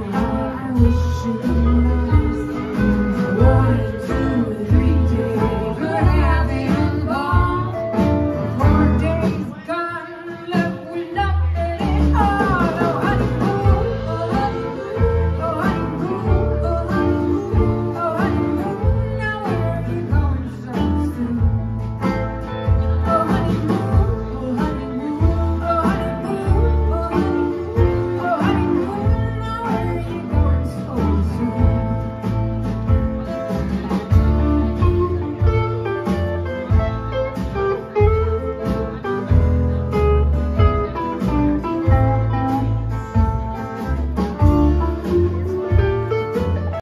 I wish you could understand what